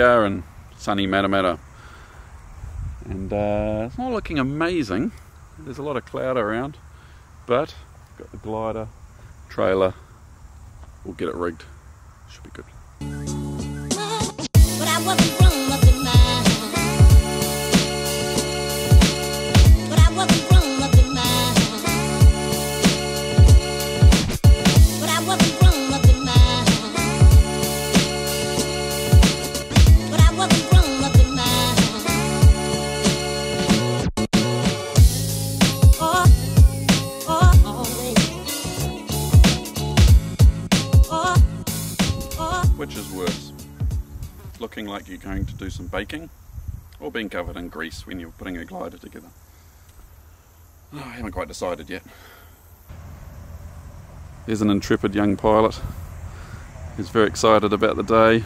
are in sunny Matamata. And uh, it's not looking amazing. There's a lot of cloud around, but got the glider, trailer. We'll get it rigged. Should be good. Is worse? Looking like you're going to do some baking or being covered in grease when you're putting a glider together? Oh, I haven't quite decided yet. There's an intrepid young pilot. He's very excited about the day.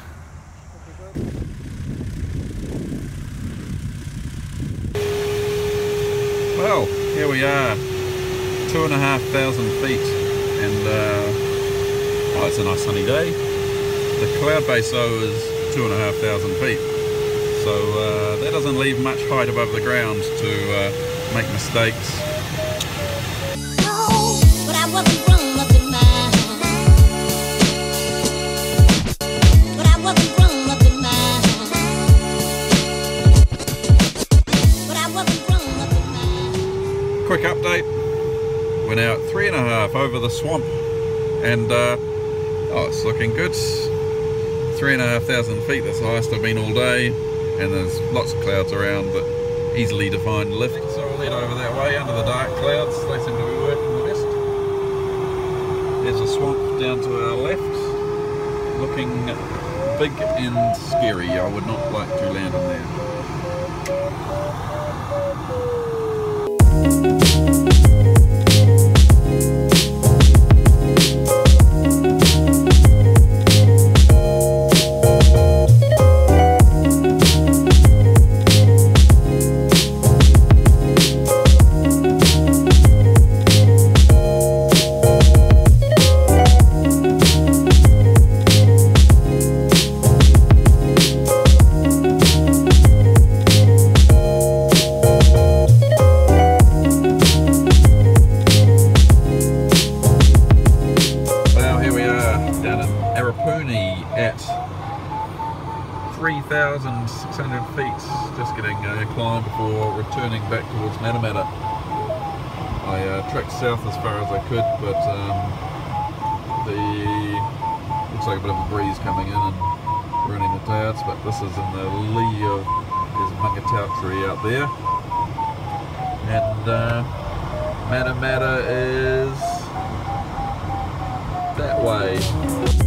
Well, here we are, two and a half thousand feet, and uh, oh, it's a nice sunny day. The cloud base though is two and a half thousand feet, so uh, that doesn't leave much height above the ground to uh, make mistakes. Quick update: we're now at three and a half over the swamp, and uh, oh, it's looking good. Three and a half thousand feet, that's the highest I've been all day, and there's lots of clouds around, but easily defined lift. So we'll head over that way under the dark clouds. They seem to be working the best. There's a swamp down to our left, looking big and scary. I would not like to land in there. 3,600 feet, just getting a climb before returning back towards Matamata. I uh, tracked south as far as I could, but um, the looks like a bit of a breeze coming in and ruining the clouds. But this is in the lee of there's a mangatau tree out there, and uh, Matamata is that way.